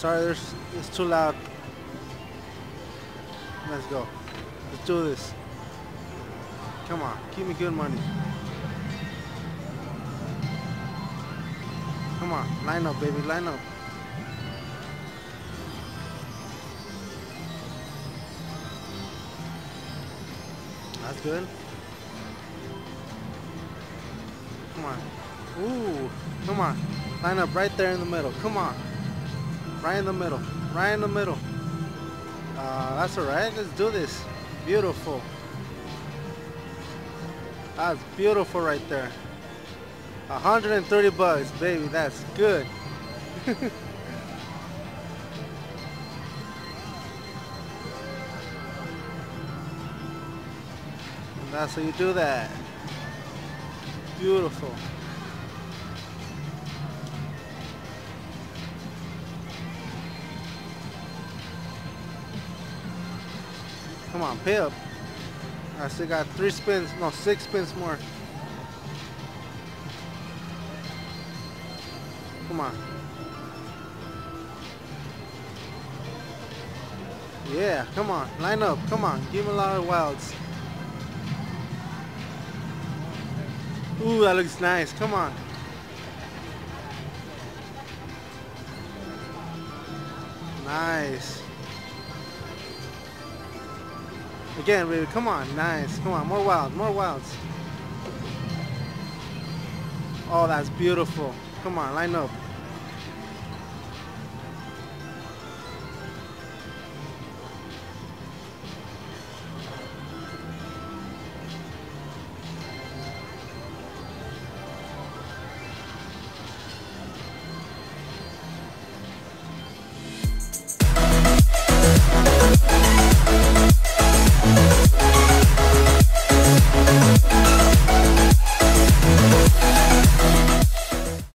Sorry, there's it's too loud. Let's go. Let's do this. Come on, give me good money. Come on, line up, baby, line up. That's good. Come on. Ooh, come on. Line up right there in the middle. Come on. Right in the middle. Right in the middle. Uh, that's alright. Let's do this. Beautiful. That's beautiful right there. 130 bucks, baby. That's good. That's how you do that. Beautiful. Come on, pay up. I still got three spins, no, six spins more. Come on. Yeah, come on, line up, come on, give me a lot of wilds. Ooh, that looks nice, come on. Nice. Again, baby, come on, nice, come on, more wilds, more wilds. Oh, that's beautiful. Come on, line up.